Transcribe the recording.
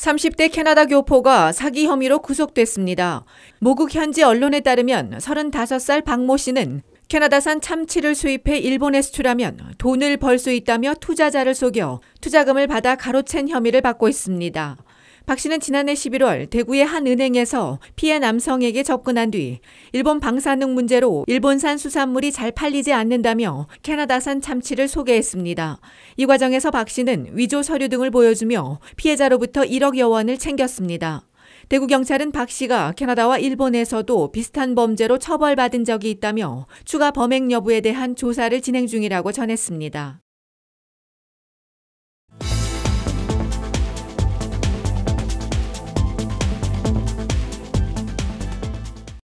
30대 캐나다 교포가 사기 혐의로 구속됐습니다. 모국 현지 언론에 따르면 35살 박모 씨는 캐나다산 참치를 수입해 일본에 수출하면 돈을 벌 수 있다며 투자자를 속여 투자금을 받아 가로챈 혐의를 받고 있습니다. 박 씨는 지난해 11월 대구의 한 은행에서 피해 남성에게 접근한 뒤 일본 방사능 문제로 일본산 수산물이 잘 팔리지 않는다며 캐나다산 참치를 소개했습니다. 이 과정에서 박 씨는 위조 서류 등을 보여주며 피해자로부터 1억여 원을 챙겼습니다. 대구 경찰은 박 씨가 캐나다와 일본에서도 비슷한 범죄로 처벌받은 적이 있다며 추가 범행 여부에 대한 조사를 진행 중이라고 전했습니다.